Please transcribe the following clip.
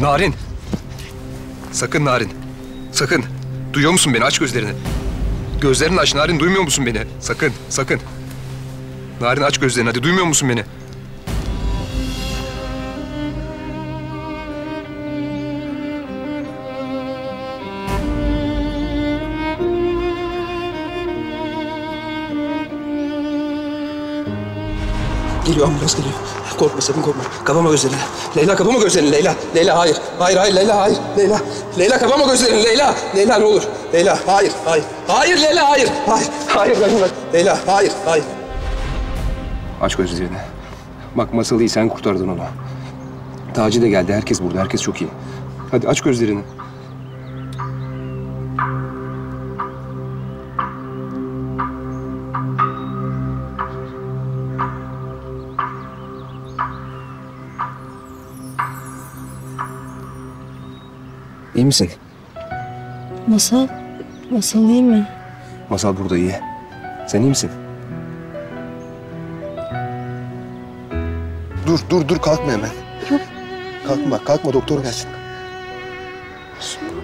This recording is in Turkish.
Narin. Sakın Narin. Sakın. Duyuyor musun beni? Aç gözlerini. Gözlerini aç Narin. Duymuyor musun beni? Sakın, sakın. Narin aç gözlerini hadi. Duymuyor musun beni? Geliyor ambulans geliyor. Korkma sakın korkma. Kapama gözlerini. Leyla kapama gözlerini Leyla. Leyla hayır. Hayır hayır Leyla hayır. Leyla. Leyla kapama gözlerini Leyla. Leyla ne olur. Leyla hayır hayır. Hayır Leyla hayır. Hayır. Hayır bak. Leyla hayır hayır. Aç gözlerini. Bak Masal'ı sen kurtardın onu. Taci de geldi. Herkes burada. Herkes çok iyi. Hadi aç gözlerini. İyi misin? Masal, masal iyi mi? Masal burada iyi. Sen iyi misin? Dur, dur, dur. Kalkma hemen. Yok. Kalkma, kalkma. Doktor gelsin. Osman.